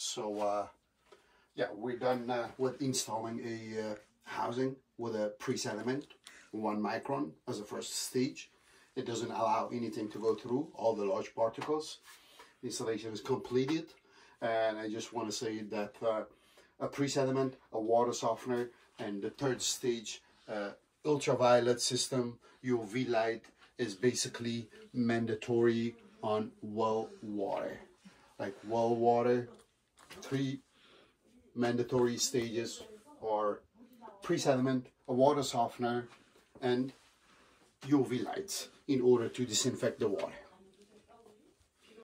So uh, yeah, we're done uh, with installing a uh, housing with a pre-sediment, one micron as a first stage. It doesn't allow anything to go through, all the large particles. Installation is completed and I just want to say that uh, a pre-sediment, a water softener, and the third stage uh, ultraviolet system, UV light is basically mandatory on well water. Like well water, three mandatory stages are pre-sediment, a water softener, and UV lights in order to disinfect the water.